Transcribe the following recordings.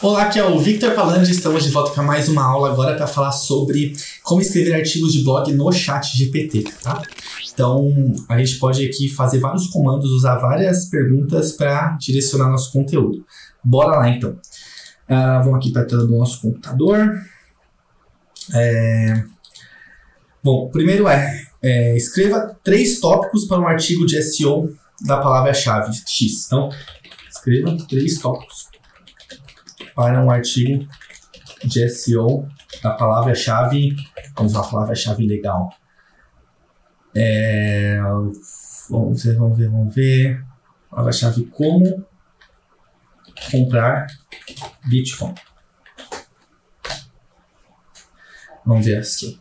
Olá, aqui é o Victor Palange, estamos de volta para mais uma aula agora para falar sobre como escrever artigos de blog no chat GPT, tá? Então, a gente pode aqui fazer vários comandos, usar várias perguntas para direcionar nosso conteúdo. Bora lá, então. Uh, vamos aqui para a tela do nosso computador. É... Bom, primeiro é, é, escreva três tópicos para um artigo de SEO da palavra-chave X. Então, escreva três tópicos para um artigo de SEO da palavra-chave. Vamos usar a palavra-chave legal. É, vamos ver, vamos ver, vamos ver. Palavra-chave como comprar Bitcoin. Vamos ver aqui.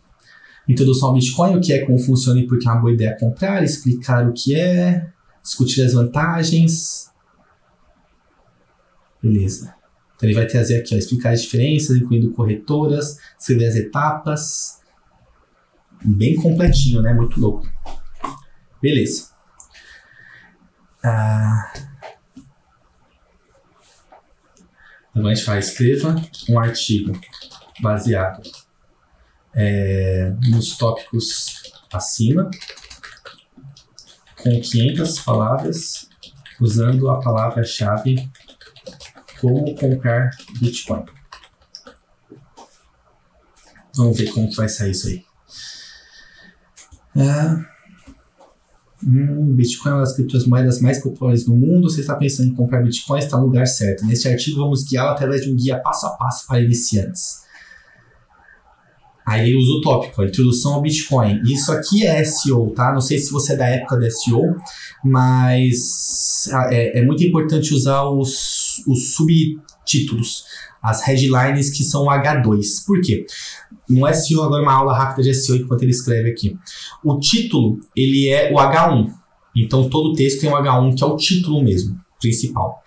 Introdução ao Bitcoin, o que é, como funciona e por que é uma boa ideia comprar, explicar o que é, discutir as vantagens. Beleza. Então ele vai trazer aqui, ó, explicar as diferenças, incluindo corretoras, escrever as etapas. Bem completinho, né? Muito louco. Beleza. Ah, então a gente faz, escreva um artigo baseado é, nos tópicos acima, com 500 palavras, usando a palavra-chave como comprar Bitcoin. Vamos ver como vai sair isso aí. É, hum, Bitcoin é uma das criptomoedas mais populares do mundo. Você está pensando em comprar Bitcoin, está no lugar certo. Neste artigo, vamos guiá-lo através de um guia passo a passo para iniciantes. Aí usa o tópico, introdução ao Bitcoin. Isso aqui é SEO, tá? Não sei se você é da época do SEO, mas é, é muito importante usar os os, subtítulos, as headlines que são H2. Por quê? No SEO, agora uma aula rápida de SEO enquanto ele escreve aqui. O título, ele é o H1. Então todo texto tem um H1 que é o título mesmo, principal.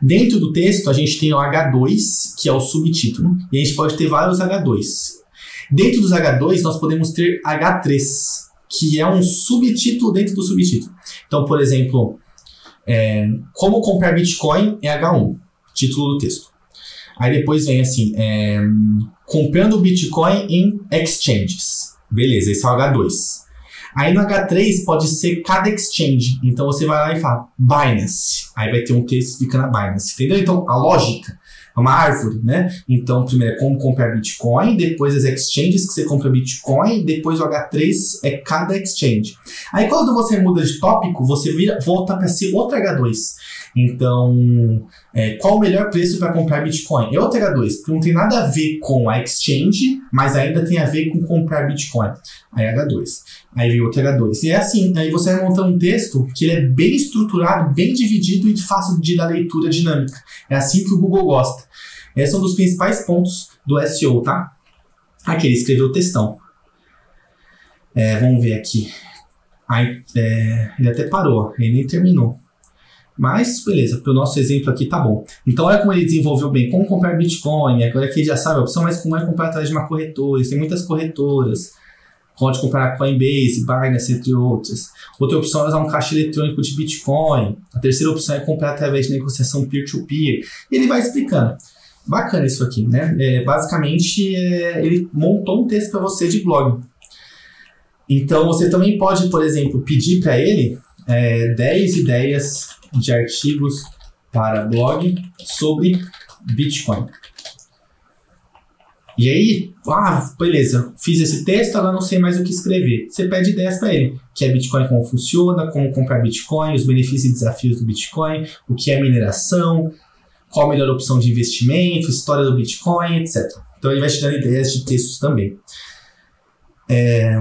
Dentro do texto, a gente tem o H2, que é o subtítulo, e a gente pode ter vários H2. Dentro dos H2, nós podemos ter H3, que é um subtítulo dentro do subtítulo. Então, por exemplo, é, como comprar Bitcoin é H1, título do texto. Aí depois vem assim, é, comprando Bitcoin em exchanges. Beleza, esse é o H2. Aí no H3 pode ser cada exchange. Então você vai lá e fala Binance. Aí vai ter um texto explicando a Binance. Entendeu? Então a lógica é uma árvore, né? Então, primeiro é como comprar Bitcoin, depois as exchanges que você compra Bitcoin, depois o H3 é cada exchange. Aí quando você muda de tópico, você vira, volta para ser outro H2. Então, é, qual o melhor preço para comprar Bitcoin? É outro H2, porque não tem nada a ver com a exchange, mas ainda tem a ver com comprar Bitcoin. Aí é H2. Aí vem outro H2. E é assim, aí você vai montando um texto que ele é bem estruturado, bem dividido e fácil de dar leitura dinâmica. É assim que o Google gosta. Esse é um dos principais pontos do SEO, tá? Aqui, ele escreveu o textão. É, vamos ver aqui. Aí, é, ele até parou, ele nem terminou. Mas, beleza, para o nosso exemplo aqui tá bom. Então, olha como ele desenvolveu bem. Como comprar Bitcoin. Agora aqui já sabe a opção, mas como é comprar através de uma corretora. Tem muitas corretoras. Pode comprar Coinbase, Binance, entre outras. Outra opção é usar um caixa eletrônico de Bitcoin. A terceira opção é comprar através de negociação peer-to-peer. -peer. Ele vai explicando. Bacana isso aqui, né? É, basicamente, é, ele montou um texto para você de blog. Então, você também pode, por exemplo, pedir para ele é, 10 ideias de artigos para blog sobre Bitcoin. E aí, ah, beleza, fiz esse texto, agora não sei mais o que escrever. Você pede ideias para ele, que é Bitcoin, como funciona, como comprar Bitcoin, os benefícios e desafios do Bitcoin, o que é mineração, qual a melhor opção de investimento, história do Bitcoin, etc. Então ele vai te dando ideias de textos também. É...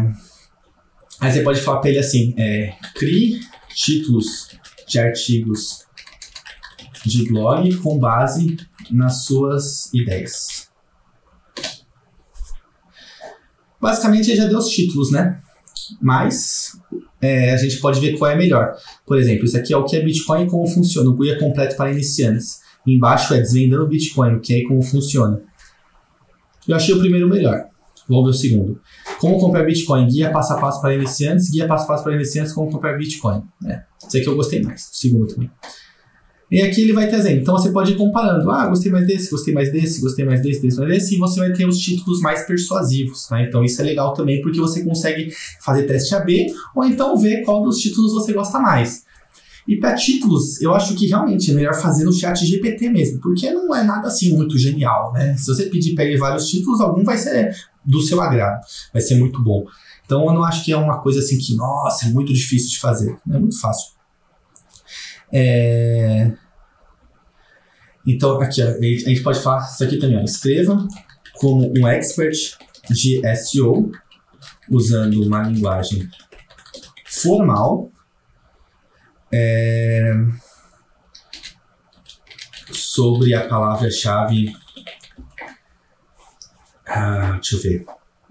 Aí você pode falar para ele assim: é, crie títulos de artigos de blog com base nas suas ideias. Basicamente, ele já deu os títulos, né? Mas é, a gente pode ver qual é melhor. Por exemplo, isso aqui é o que é Bitcoin e como funciona, o guia completo para iniciantes. Embaixo é desvendando Bitcoin, que é como funciona. Eu achei o primeiro melhor. Vamos ver o segundo. Como comprar Bitcoin? Guia passo a passo para iniciantes. Guia passo a passo para iniciantes. Como comprar Bitcoin. É, esse aqui eu gostei mais. O segundo também. E aqui ele vai trazendo. Então você pode ir comparando. Ah, gostei mais desse, gostei mais desse, gostei mais desse, desse, mais desse. E você vai ter os títulos mais persuasivos, tá? Então isso é legal também porque você consegue fazer teste AB ou então ver qual dos títulos você gosta mais. E para títulos, eu acho que realmente é melhor fazer no chat GPT mesmo, porque não é nada assim muito genial, né? Se você pedir para ele vários títulos, algum vai ser do seu agrado, vai ser muito bom. Então eu não acho que é uma coisa assim que, nossa, é muito difícil de fazer. É muito fácil. É... Então, aqui, a gente pode falar isso aqui também. Ó. Escreva como um expert de SEO, usando uma linguagem formal. É... Sobre a palavra-chave. Ah, deixa eu ver.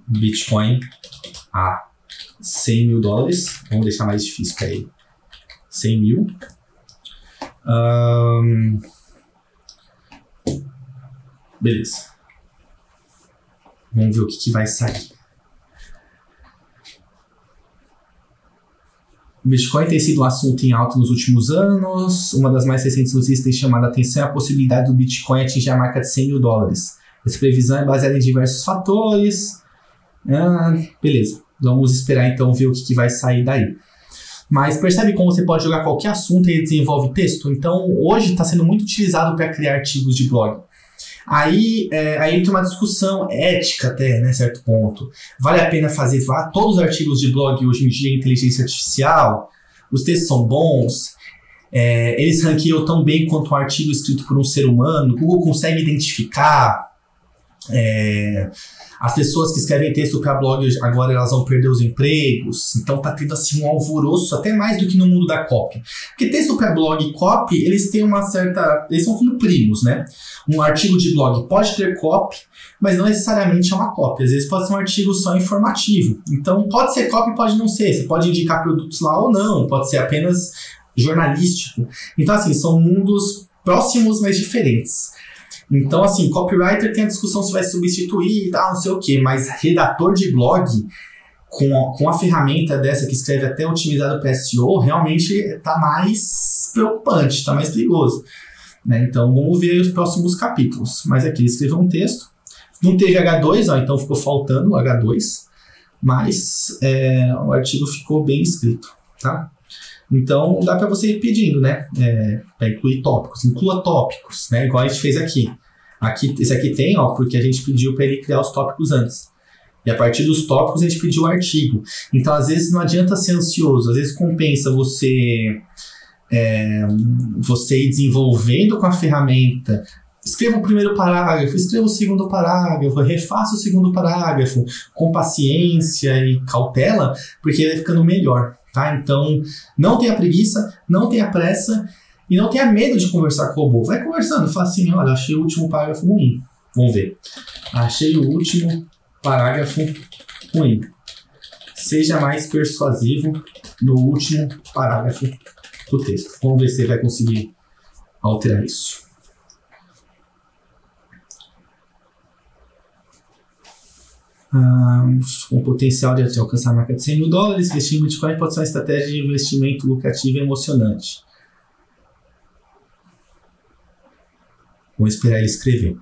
Bitcoin a 100 mil dólares. Vamos deixar mais difícil para ele. 100 mil. Um, beleza. Vamos ver o que, que vai sair. O Bitcoin tem sido um assunto em alta nos últimos anos. Uma das mais recentes notícias tem chamado a atenção é a possibilidade do Bitcoin atingir a marca de 100 mil dólares. Essa previsão é baseada em diversos fatores. Ah, beleza. Vamos esperar então ver o que, que vai sair daí. Mas percebe como você pode jogar qualquer assunto e desenvolve texto? Então, hoje está sendo muito utilizado para criar artigos de blog. Aí, é, aí entra uma discussão ética até, né, certo ponto. Vale a pena fazer todos os artigos de blog hoje em dia inteligência artificial? Os textos são bons? É, eles ranqueiam tão bem quanto um artigo escrito por um ser humano? O Google consegue identificar? É, as pessoas que escrevem texto para blog agora elas vão perder os empregos, então tá tendo assim um alvoroço até mais do que no mundo da copy. Porque texto para blog e copy, eles têm uma certa, eles são como primos, né? Um artigo de blog pode ter copy, mas não necessariamente é uma copy. Às vezes pode ser um artigo só informativo. Então pode ser copy, pode não ser. Você pode indicar produtos lá ou não, pode ser apenas jornalístico. Então assim, são mundos próximos, mas diferentes. Então, assim, copywriter tem a discussão se vai substituir e tal, não sei o quê, mas redator de blog, com a, com a ferramenta dessa que escreve até otimizado para SEO, realmente está mais preocupante, está mais perigoso. Né? Então, vamos ver os próximos capítulos. Mas aqui ele escreveu um texto. Não teve H2, ó, então ficou faltando o H2, mas é, o artigo ficou bem escrito, tá? Então dá para você ir pedindo, né? É, para incluir tópicos, inclua tópicos, né? Igual a gente fez aqui. Aqui, esse aqui tem, ó, porque a gente pediu para ele criar os tópicos antes. E a partir dos tópicos a gente pediu o artigo. Então, às vezes, não adianta ser ansioso, às vezes compensa você, é, você ir desenvolvendo com a ferramenta. Escreva o primeiro parágrafo, escreva o segundo parágrafo, refaça o segundo parágrafo com paciência e cautela, porque ele vai ficando melhor, tá? Então, não tenha preguiça, não tenha pressa e não tenha medo de conversar com o robô. Vai conversando, fala assim: olha, achei o último parágrafo ruim. Vamos ver. Achei o último parágrafo ruim. Seja mais persuasivo no último parágrafo do texto. Vamos ver se você vai conseguir alterar isso. Com potencial de alcançar a marca de 100 mil dólares, investir em Bitcoin pode ser uma estratégia de investimento lucrativa e emocionante. Vamos esperar ele escrever.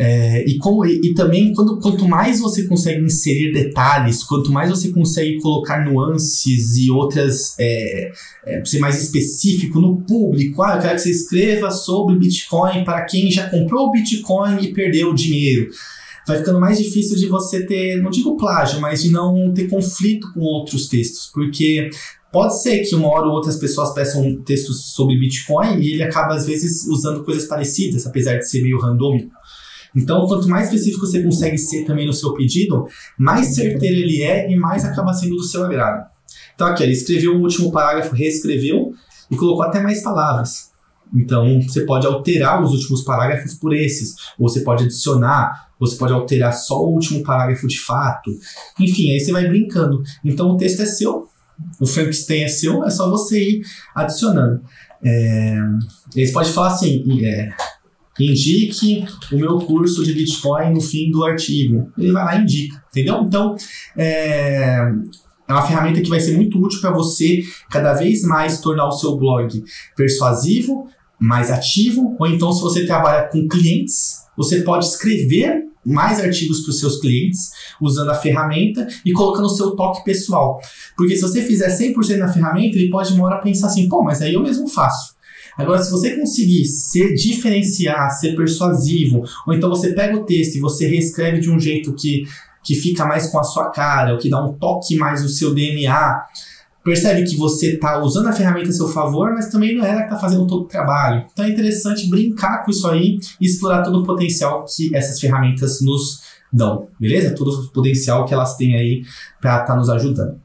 É, e, como, e, e, também, quando, quanto mais você consegue inserir detalhes, quanto mais você consegue colocar nuances e outras, é, é, ser mais específico no público, ah, eu quero que você escreva sobre Bitcoin para quem já comprou Bitcoin e perdeu o dinheiro. Vai ficando mais difícil de você ter, não digo plágio, mas de não ter conflito com outros textos, porque Pode ser que uma hora ou outra as pessoas peçam textos sobre Bitcoin e ele acaba, às vezes, usando coisas parecidas, apesar de ser meio randômico. Então, quanto mais específico você consegue ser também no seu pedido, mais certeiro ele é e mais acaba sendo do seu agrado. Então, aqui, ele escreveu o último parágrafo, reescreveu e colocou até mais palavras. Então, você pode alterar os últimos parágrafos por esses, ou você pode adicionar, você pode alterar só o último parágrafo de fato. Enfim, aí você vai brincando. Então, o texto é seu, o Frankenstein é seu, é só você ir adicionando. É, eles podem falar assim: é, indique o meu curso de Bitcoin no fim do artigo. Ele vai lá e indica, entendeu? Então, é, é uma ferramenta que vai ser muito útil para você cada vez mais tornar o seu blog persuasivo, mais ativo, ou então se você trabalha com clientes, você pode escrever mais artigos para os seus clientes usando a ferramenta e colocando o seu toque pessoal. Porque se você fizer 100% na ferramenta, ele pode uma hora pensar assim, pô, mas aí eu mesmo faço. Agora, se você conseguir ser diferenciar, ser persuasivo, ou então você pega o texto e você reescreve de um jeito que, que fica mais com a sua cara, ou que dá um toque mais no seu DNA, percebe que você está usando a ferramenta a seu favor, mas também não é ela que está fazendo todo o trabalho. Então é interessante brincar com isso aí e explorar todo o potencial que essas ferramentas nos dão, beleza? Todo o potencial que elas têm aí para estar tá nos ajudando.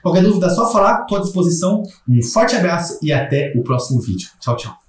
Qualquer dúvida é só falar, estou à disposição. Um forte abraço e até o próximo vídeo. Tchau, tchau.